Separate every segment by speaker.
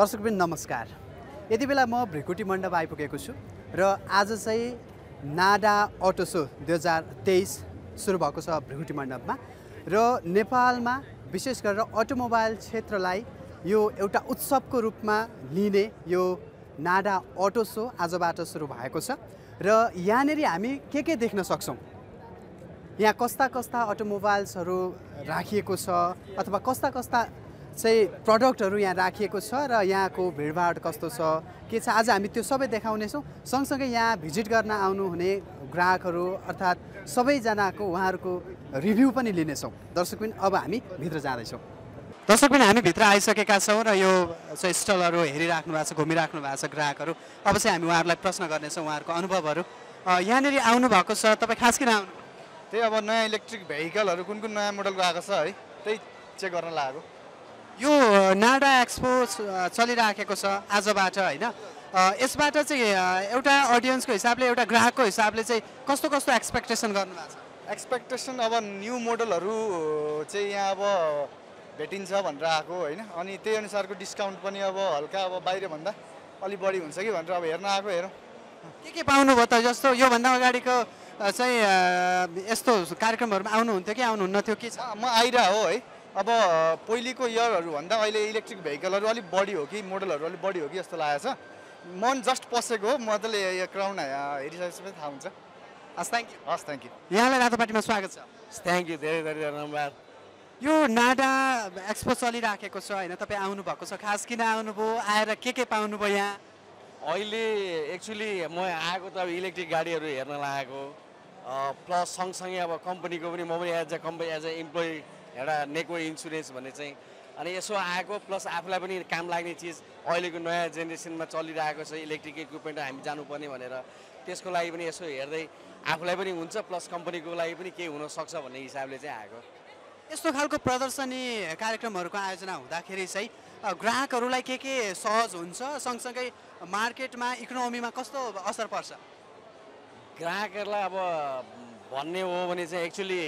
Speaker 1: दर्शकबिन नमस्कार। यति बेला म भ्रिकुटी मण्डप आइपुगेको छु र आज चाहिँ नाडा अटो सो दुई हजार तेइस सुरु भएको छ भ्रिकुटी मण्डपमा र नेपालमा विशेष गरेर अटोमोबाइल क्षेत्रलाई यो एउटा उत्सवको रूपमा लिने यो नाडा अटो सो आजबाट सुरु भएको छ र यहाँनिर हामी के के देख्न सक्छौँ? यहाँ कस्ता कस्ता अटोमोबाइल्सहरू राखिएको छ अथवा कस्ता कस्ता चाहिँ प्रडक्टहरू यहाँ राखिएको छ र यहाँको भिडभाड कस्तो छ के छ? आज हामी त्यो सबै देखाउनेछौँ। सँगसँगै यहाँ भिजिट गर्न आउनुहुने ग्राहकहरू अर्थात् सबैजनाको उहाँहरूको रिभ्यू पनि लिनेछौँ। दर्शकबिन अब हामी भित्र जाँदैछौँ। दर्शकबिन हामी भित्र आइसकेका छौँ र यो चाहिँ स्टलहरू हेरिराख्नु भएको छ घुमिराख्नु भएको छ ग्राहकहरू। अब चाहिँ हामी उहाँहरूलाई प्रश्न गर्नेछौँ उहाँहरूको अनुभवहरू। यहाँनिर आउनुभएको छ तपाईँ खास किन आउनु?
Speaker 2: त्यही अब नयाँ इलेक्ट्रिक भेहिकलहरू कुन कुन नयाँ मोडलको आएको छ है त्यही चेक गर्न लागेको।
Speaker 1: यो नाडा एक्सपो चलिराखेको छ आजबाट होइन? यसबाट चाहिँ एउटा अडियन्सको हिसाबले एउटा ग्राहकको हिसाबले चाहिँ कस्तो कस्तो एक्सपेक्टेसन गर्नुभएको छ?
Speaker 2: एक्सपेक्टेसन अब न्यू मोडलहरू चाहिँ यहाँ अब भेटिन्छ भनेर आएको होइन? अनि त्यही अनुसारको डिस्काउन्ट पनि अब हल्का अब बाहिरभन्दा अलिक बढी हुन्छ कि भनेर अब हेर्न आएको हेरौँ।
Speaker 1: के के पाउनुभयो त? जस्तो योभन्दा अगाडिको चाहिँ यस्तो कार्यक्रमहरूमा आउनुहुन्थ्यो कि आउनुहुन्न थियो के छ?
Speaker 2: म आइरह हो है। अब पहिलेको इयरहरूभन्दा अहिले इलेक्ट्रिक भेहिकलहरू अलिक बढी हो कि मोडलहरू अलिक बढी हो कि जस्तो लागेको छ। मन जस्ट पसेको हो मजाले यो क्राउन हेरिसकेपछि थाहा हुन्छ।
Speaker 1: हस् थ्याङ्क यू
Speaker 2: हस् थ्याङ्क यू
Speaker 1: यहाँलाई रातोपाटीमा स्वागत छ।
Speaker 3: थ्याङ्क यू धेरै धेरै धन्यवाद।
Speaker 1: यो नाडा एक्सपो चलिराखेको छ होइन? तपाईँ आउनुभएको छ। खास किन आउनुभयो? आएर के के पाउनुभयो यहाँ?
Speaker 3: अहिले एक्चुली म आएको त अब इलेक्ट्रिक गाडीहरू हेर्न लागेको। प्लस सँगसँगै अब कम्पनीको पनि म पनि as a company as a employee एउटा नेको इन्सुरेन्स भन्ने चाहिँ। अनि यसो आएको प्लस आफूलाई पनि काम लाग्ने चिज अहिलेको नयाँ जेनेरेसनमा चलिरहेको छ इलेक्ट्रिक इक्विपमेन्ट हामी जानुपर्ने भनेर। त्यसको लागि पनि यसो हेर्दै आफूलाई पनि हुन्छ प्लस कम्पनीको लागि पनि केही हुनसक्छ भन्ने हिसाबले चाहिँ आएको।
Speaker 1: यस्तो खालको प्रदर्शनी कार्यक्रमहरूको आयोजना हुँदाखेरि चाहिँ ग्राहकहरूलाई के के सहज हुन्छ सँगसँगै मार्केटमा इकोनोमीमा कस्तो असर पर्छ?
Speaker 3: ग्राहकहरूलाई अब भन्ने हो भने चाहिँ एक्चुली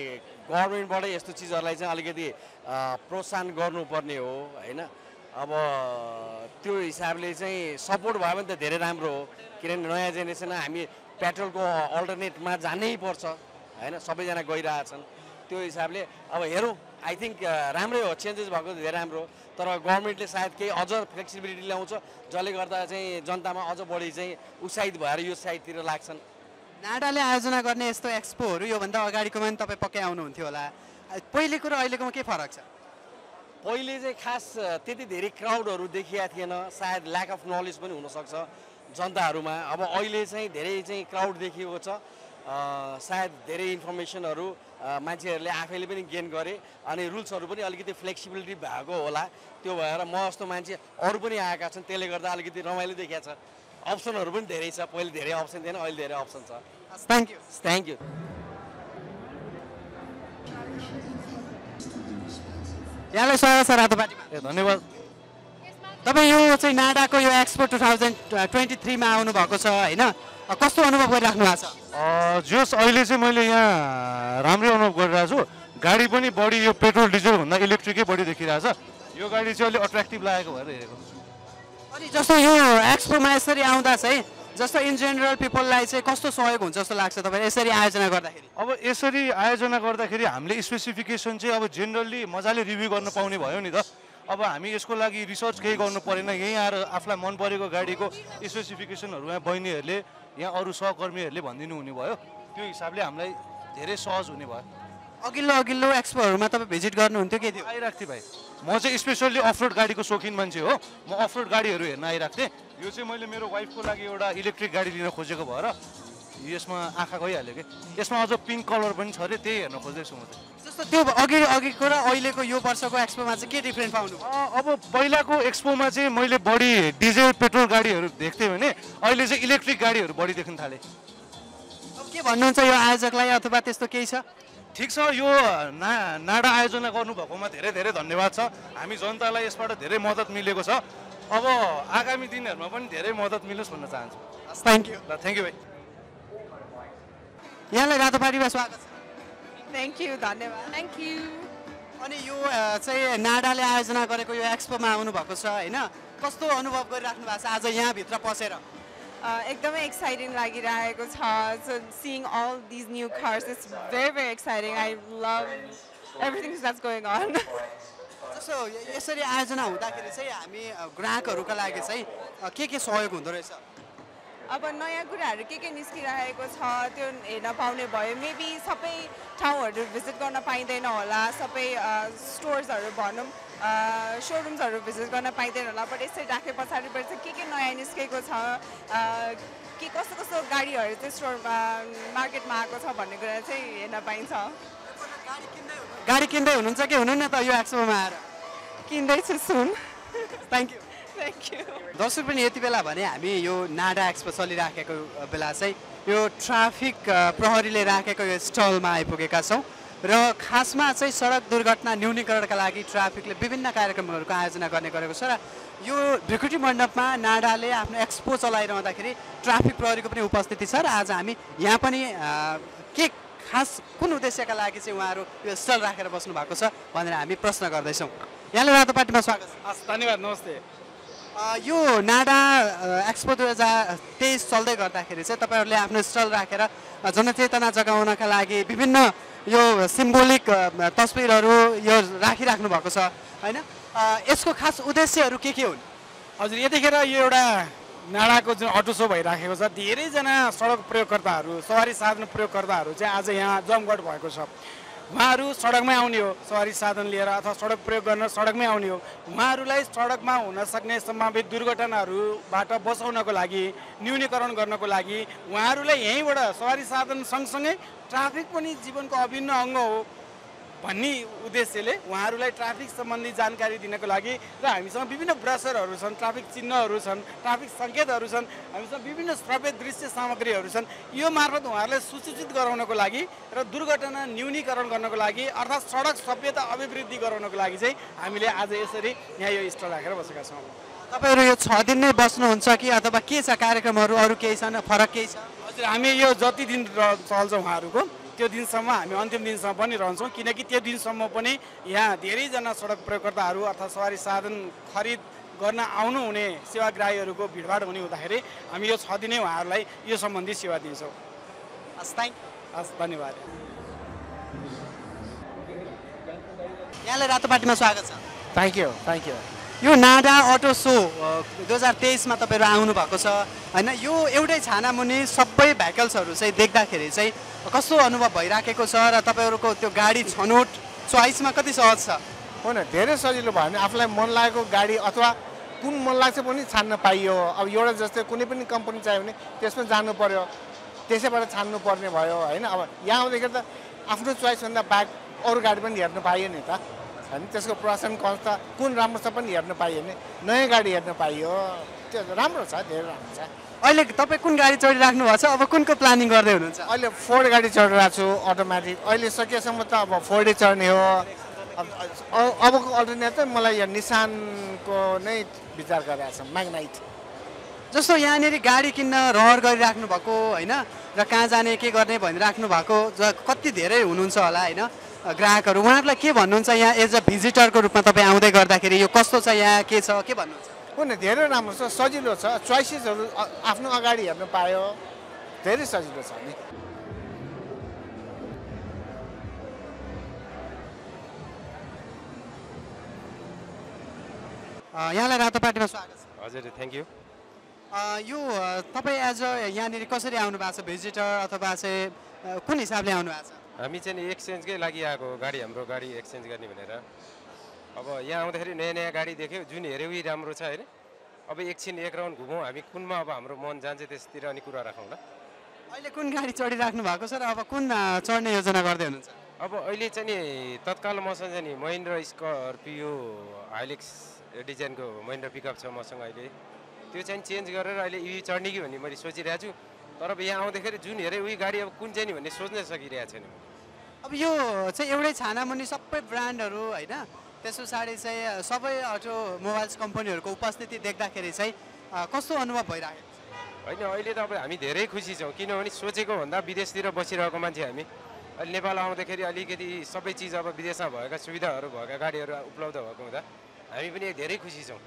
Speaker 3: गभर्मेन्टबाटै यस्तो चिजहरूलाई चाहिँ अलिकति प्रोत्साहन गर्नुपर्ने हो होइन? अब त्यो हिसाबले चाहिँ सपोर्ट भयो भने त धेरै राम्रो हो किनभने नयाँ जेनेरेसनमा हामी पेट्रोलको अल्टरनेटमा जानै पर्छ होइन? सबैजना गइरहेछन् त्यो हिसाबले अब हेरौँ आई थिङ्क राम्रै हो चेन्जेस भएको धेरै राम्रो तर गभर्मेन्टले सायद केही अझ फ्लेक्सिबिलिटी ल्याउँछ जसले गर्दा चाहिँ जनतामा अझ बढी चाहिँ उत्साहित भएर यो साइडतिर लाग्छन्।
Speaker 1: नाडाले आयोजना गर्ने यस्तो एक्सपोहरू योभन्दा अगाडिकोमा पनि तपाईँ पक्कै आउनुहुन्थ्यो होला। पहिलेको र अहिलेकोमा के फरक छ?
Speaker 3: पहिले चाहिँ खास त्यति धेरै क्राउडहरू देखिया थिएन। सायद ल्याक अफ नलेज पनि हुनसक्छ जनताहरूमा। अब अहिले चाहिँ धेरै चाहिँ क्राउड देखिएको छ। सायद धेरै इन्फर्मेसनहरू मान्छेहरूले आफैले पनि गेन गरे अनि रुल्सहरू पनि अलिकति फ्लेक्सिबिलिटी भएको होला। त्यो भएर म जस्तो मान्छे अरू पनि आएका छन् त्यसले गर्दा अलिकति रमाइलो देखिया छ। अप्सनहरू पनि धेरै छ पहिले धेरै अप्सन थिएन अहिले धेरै अप्सन छ।
Speaker 1: थ्याङ्क यू
Speaker 3: थ्याङ्क यू
Speaker 1: यहाँलाई स्वागत छ रातोपाटीमा
Speaker 4: ए धन्यवाद।
Speaker 1: तपाईँ यो चाहिँ नाडाको यो एक्सपो टु थाउजन्ड ट्वेन्टी थ्रीमा आउनुभएको छ होइन? कस्तो अनुभव गरिराख्नु भएको छ?
Speaker 4: अ, जोस् अहिले चाहिँ मैले यहाँ राम्रै अनुभव गरिरहेको छु। गाडी पनि बढी यो पेट्रोल डिजलभन्दा इलेक्ट्रिकै बढी देखिरहेछ। यो गाडी चाहिँ अलिक अट्र्याक्टिभ लागेको भएर हेरेको।
Speaker 1: जस्तो यो एक्सपोमा यसरी आउँदा चाहिँ जस्तो इन जेनरल पिपललाई चाहिँ कस्तो सहयोग हुन्छ जस्तो लाग्छ तपाईँ यसरी आयोजना गर्दाखेरि?
Speaker 4: अब यसरी आयोजना गर्दाखेरि हामीले स्पेसिफिकेसन चाहिँ अब जेनरली मजाले रिभ्यू गर्न पाउने भयो नि त। अब हामी यसको लागि रिसर्च केही गर्नु परेन। यहीँ आएर आफूलाई मन परेको गाडीको स्पेसिफिकेसनहरू यहाँ बहिनीहरूले यहाँ अरू सहकर्मीहरूले भनिदिनु हुने भयो। त्यो हिसाबले हामीलाई धेरै सहज हुने भयो।
Speaker 1: अघिल्लो अघिल्लो एक्सपोहरूमा तपाईँ भिजिट गर्नुहुन्थ्यो के थियो?
Speaker 4: आइरहेको थिएँ भाइ। म चाहिँ स्पेसल्ली अफरोड गाडीको सोखिन मान्छे हो। म अफरोड गाडीहरू हेर्न आइरहेको थिएँ यो चाहिँ मैले मेरो वाइफको लागि एउटा इलेक्ट्रिक गाडी लिन खोजेको भएर यसमा आँखा गइहाल्यो कि। यसमा अझ पिङ्क कलर पनि छ अरे त्यही हेर्न खोज्दैछु म चाहिँ।
Speaker 1: जस्तो त्यो अघि अघिको र अहिलेको यो वर्षको एक्सपोमा चाहिँ के डिफ्रेन्ट पाउनु
Speaker 4: अब पहिलाको एक्सपोमा चाहिँ मैले बढी डिजेल पेट्रोल गाडीहरू देख्थेँ भने अहिले चाहिँ इलेक्ट्रिक गाडीहरू बढी देख्न थालेँ।
Speaker 1: अब के भन्नुहुन्छ यो आयोजकलाई अथवा त्यस्तो केही छ?
Speaker 4: ठिक छ यो ना नाडा आयोजना गर्नुभएकोमा धेरै धेरै धन्यवाद छ। हामी जनतालाई यसबाट धेरै मद्दत मिलेको छ। अब आगामी दिनहरूमा पनि धेरै मद्दत मिलोस् भन्न चाहन्छु।
Speaker 1: थ्याङ्क यू
Speaker 4: ल थ्याङ्क यू भाइ।
Speaker 1: यहाँलाई रातोपाटीमा स्वागत छ।
Speaker 5: थ्याङ्क यू धन्यवाद।
Speaker 6: थ्याङ्क यू
Speaker 1: अनि यो चाहिँ नाडाले आयोजना गरेको यो एक्सपोमा आउनुभएको छ होइन? कस्तो अनुभव गरिराख्नु भएको छ आज यहाँभित्र पसेर?
Speaker 5: एकदमै एक्साइटिङ लागिरहेको छ। So seeing all these new cars it's very very exciting I love everything that's going on
Speaker 1: जस्तो यसरी आयोजना हुँदाखेरि चाहिँ हामी ग्राहकहरूका लागि चाहिँ के के सहयोग हुँदो रहेछ?
Speaker 5: अब नयाँ कुराहरू के के निस्किरहेको छ त्यो हेर्न पाउने भयो। मेबी सबै ठाउँहरू भिजिट गर्न पाइँदैन होला सबै स्टोर्सहरू भनौँ। सोरुम्सहरू भिजिट गर्न पाइँदैन होला बट यसरी राखे पछाडिबाट चाहिँ के के नयाँ निस्केको छ के कस्तो कस्तो गाडीहरू चाहिँ स्टोरमा मार्केटमा आएको छ भन्ने कुरा चाहिँ हेर्न पाइन्छ।
Speaker 1: गाडी किन्दै हुनुहुन्छ कि हुनुहुन्न त यो एक्सपोमा आएर?
Speaker 5: किन्दैछु सुन।
Speaker 1: थ्याङ्क यू
Speaker 5: थ्याङ्क यू
Speaker 1: दर्शक पनि यति बेला भने हामी यो नाडा एक्सपो चलिराखेको बेला चाहिँ यो ट्राफिक प्रहरीले राखेको यो स्टलमा आइपुगेका छौँ। र खासमा चाहिँ सडक दुर्घटना न्यूनीकरणका लागि ट्राफिकले विभिन्न कार्यक्रमहरूको आयोजना गर्ने गरेको छ र यो भिकुटी मण्डपमा नाडाले आफ्नो एक्सपो चलाइरहँदाखेरि ट्राफिक प्रहरीको पनि उपस्थिति छ र आज हामी यहाँ पनि के खास कुन उद्देश्यका लागि चाहिँ उहाँहरू यो स्टल राखेर बस्नु भएको छ भनेर हामी प्रश्न गर्दैछौँ। यहाँले रातो पार्टीमा स्वागत छ।
Speaker 6: हस् धन्यवाद नमस्ते।
Speaker 1: यो नाडा एक्सपो दुई हजार तेइस चल्दै गर्दाखेरि चाहिँ तपाईँहरूले आफ्नो स्टल राखेर जनचेतना जगाउनका लागि विभिन्न यो सिम्बोलिक अ, तस्बिरहरू यो राखिराख्नु भएको छ होइन? यसको खास उद्देश्यहरू के के हुन्?
Speaker 6: हजुर यतिखेर यो एउटा नाडाको जुन अटो सो भइराखेको छ धेरैजना सडक प्रयोगकर्ताहरू सवारी साधन प्रयोगकर्ताहरू चाहिँ आज यहाँ जमघट भएको छ। उहाँहरू सडकमै आउने हो। सवारी साधन लिएर अथवा सडक प्रयोग गर्न सडकमै आउने हो। उहाँहरूलाई सडकमा हुन सक्ने सम्भावित दुर्घटनाहरूबाट बचाउनको लागि न्यूनीकरण गर्नको लागि उहाँहरूलाई यहीँबाट सवारी साधन सँगसँगै ट्राफिक पनि जीवनको अभिन्न अङ्ग हो। भन्ने उद्देश्यले उहाँहरूलाई ट्राफिक सम्बन्धी जानकारी दिनको लागि र हामीसँग विभिन्न ब्रसरहरू छन् ट्राफिक चिन्हहरू छन् ट्राफिक सङ्केतहरू छन् हामीसँग विभिन्न श्रव्य दृश्य सामग्रीहरू छन्। यो मार्फत उहाँहरूलाई सूचित गराउनको लागि र दुर्घटना न्यूनीकरण गर्नको लागि अर्थात् सडक सभ्यता अभिवृद्धि गराउनको लागि चाहिँ हामीले आज यसरी यहाँ यो स्टल राखेर बसेका छौँ।
Speaker 1: तपाईँहरू यो छ दिन नै बस्नुहुन्छ कि अथवा के छ कार्यक्रमहरू अरू केही छन् फरक केही छ?
Speaker 6: हजुर हामी यो जति दिन चल्छ उहाँहरूको। त्यो दिनसम्म हामी अन्तिम दिनसम्म पनि रहन्छौँ। किनकि त्यो दिनसम्म पनि यहाँ धेरैजना सडक प्रयोगकर्ताहरू अर्थात् सवारी साधन खरिद गर्न आउनुहुने सेवाग्राहीहरूको भिडभाड हुने हुँदाखेरि हामी यो छ दिनै उहाँहरूलाई यो सम्बन्धी सेवा दिन्छौँ।
Speaker 1: हस् थ्याङ्क
Speaker 6: हस् धन्यवाद।
Speaker 1: यहाँलाई रातो पार्टीमा स्वागत छ।
Speaker 6: थ्याङ्क यू थ्याङ्क यू
Speaker 1: यो नाडा अटो सो दुई हजार तेइसमा तपाईँहरू आउनु भएको छ। होइन यो एउटै छाना मुनि सबै भेकल्सहरू चाहिँ देख्दाखेरि चाहिँ कस्तो अनुभव भइराखेको छ र तपाईँहरूको त्यो गाडी छनौट चोइसमा कति सहज छ?
Speaker 7: होइन धेरै सजिलो भयो। भने आफूलाई मन लागेको गाडी अथवा कुन मन लाग्छ पनि छान्न पाइयो। अब एउटा जस्तै कुनै पनि कम्पनी चाहियो भने त्यसमा जानु पर्यो त्यसैबाट छान्नु पर्ने भयो। होइन अब यहाँ आउँदाखेरि त आफ्नो चोइसभन्दा बाहेक अरू गाडी पनि हेर्न पाइयो नि त। होइन त्यसको प्रसन कन्स त कुन राम्रो छ पनि हेर्न पाइयो भने नयाँ गाडी हेर्न पाइयो। त्यो राम्रो छ धेरै राम्रो छ।
Speaker 1: अहिले तपाईँ कुन गाडी चढिराख्नु भएको छ? अब कुनको प्लानिङ गर्दै हुनुहुन्छ?
Speaker 7: अहिले फोर्ड गाडी चढिरहेको छु अटोमेटिक अहिले सकेसम्म त अब फोर्डै चढ्ने हो। अब अब- अबको अल्टरनेट चाहिँ मलाई यो निसानको नै विचार गरिरहेको छ म्याग्नाइट
Speaker 1: जस्तो यहाँनिर गाडी किन्न रहर गरिराख्नु भएको होइन? र कहाँ जाने के गर्ने भनिराख्नु भएको ज कति धेरै हुनुहुन्छ होला होइन? ग्राहकहरू उहाँहरूलाई के भन्नुहुन्छ यहाँ? एज अ भिजिटरको रूपमा तपाईँ आउँदै गर्दाखेरि यो कस्तो छ यहाँ? के छ? के भन्नुहुन्छ?
Speaker 7: हो नि धेरै राम्रो छ सजिलो छ। चोइसेसहरू आफ्नो अगाडि हेर्न पायो। धेरै सजिलो छ नि।
Speaker 1: अ, यहाँलाई रातो पार्टीमा स्वागत छ।
Speaker 8: हजुर थ्याङ्क यू
Speaker 1: अ, यो तपाईँ एज अ यहाँनिर कसरी आउनु भएको छ? भिजिटर अथवा चाहिँ कुन हिसाबले आउनु भएको छ?
Speaker 8: हामी चाहिँ नि एक्सचेन्जकै लागि आएको गाडी हाम्रो गाडी एक्सचेन्ज गर्ने भनेर। अब यहाँ आउँदाखेरि नयाँ नयाँ गाडी देख्यो जुन हेऱ्यो उही राम्रो छ होइन। अब एकछिन एक राउन्ड घुमौँ हामी कुनमा अब हाम्रो मन जान्छ त्यसतिर अनि कुरा राखौँ ल।
Speaker 1: अहिले कुन गाडी चढिराख्नु भएको छ र अब कुन चढ्ने योजना गर्दै हुनुहुन्छ?
Speaker 8: अब अहिले चाहिँ नि तत्काल मसँग चाहिँ नि महिन्द्र स्कर्पियो हाइलेक्स डिजाइनको महिन्द्र पिकअप छ मसँग अहिले। त्यो चाहिँ चेन्ज गरेर अहिले इभी चढ्ने कि भन्ने मैले सोचिरहेको छु। तर अब यहाँ आउँदाखेरि जुन हेरेँ उही गाडी अब कुन चाहिँ नि भन्ने सोच्नै सकिरहेको छैन
Speaker 1: अब यो चाहिँ एउटै छाना मुनि सबै ब्रान्डहरू होइन त्यस पछाडि चाहिँ सबै अटो मोबाइल्स कम्पनीहरूको उपस्थिति देख्दाखेरि चाहिँ कस्तो अनुभव भइरहेको छ?
Speaker 8: होइन अहिले त अब हामी धेरै खुसी छौँ किनभने सोचेको भन्दा विदेशतिर बसिरहेको मान्छे हामी अहिले नेपाल आउँदाखेरि अलिकति सबै चिज अब विदेशमा भएका सुविधाहरू भएका गाडीहरू उपलब्ध भएको हुँदा हामी पनि धेरै खुसी छौँ।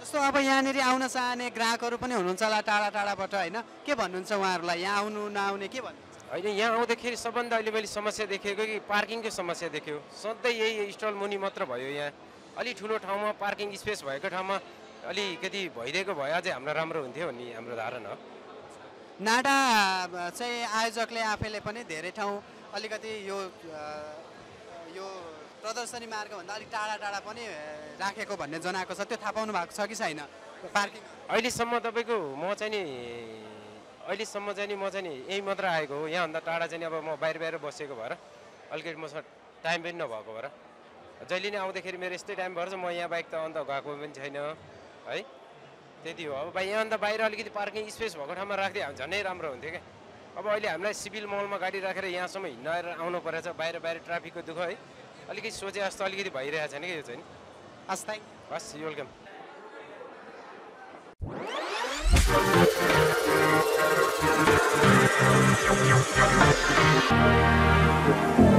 Speaker 1: जस्तो अब यहाँनिर आउन चाहने ग्राहकहरू पनि हुनुहुन्छ होला टाढा टाढाबाट होइन? के भन्नुहुन्छ उहाँहरूलाई? यहाँ आउनु नआउने के भन्नुहुन्छ?
Speaker 8: होइन यहाँ आउँदाखेरि सबभन्दा अहिले मैले समस्या देखेको कि पार्किङको समस्या देख्यो सधैँ यही स्टल मुनि मात्र भयो यहाँ। अलि ठुलो ठाउँमा पार्किङ स्पेस भएको ठाउँमा अलिकति भइदिएको भए अझै हाम्रो राम्रो हुन्थ्यो भन्ने हाम्रो धारणा हो।
Speaker 1: नाडा चाहिँ आयोजकले आफैले पनि धेरै ठाउँ अलिकति यो यो प्रदर्शनी मार्गभन्दा अलिक टाढा टाढा पनि राखेको भन्ने जनाएको छ। त्यो थाहा पाउनु भएको छ कि छैन? पार्किङ
Speaker 8: अहिलेसम्म तपाईँको म चाहिँ नि अहिलेसम्म चाहिँ नि म चाहिँ नि यहीँ मात्र आएको हो। यहाँभन्दा टाढा चाहिँ अब म बाहिर बाहिर बसेको भएर अलिकति मसँग टाइम पनि नभएको भएर। जहिले नै आउँदाखेरि मेरो यस्तै टाइम भएर म यहाँ बाइक त अन्त गएको पनि छैन है? त्यति हो। अब भाइ यहाँभन्दा बाहिर अलिकति पार्किङ स्पेस भएको ठाउँमा राखिदियो भने झनै राम्रो हुन्थ्यो क्या। अब अहिले हामीलाई सिभिल मलमा गाडी राखेर यहाँसम्म हिँडेर आउनु परेछ। बाहिर बाहिर ट्राफिकको दुःख है। अलिकति सोचे जस्तो अलिकति भइरहेको छैन कि यो चाहिँ
Speaker 1: हस् थ्याङ्क
Speaker 8: हस् वेलकम
Speaker 9: Thank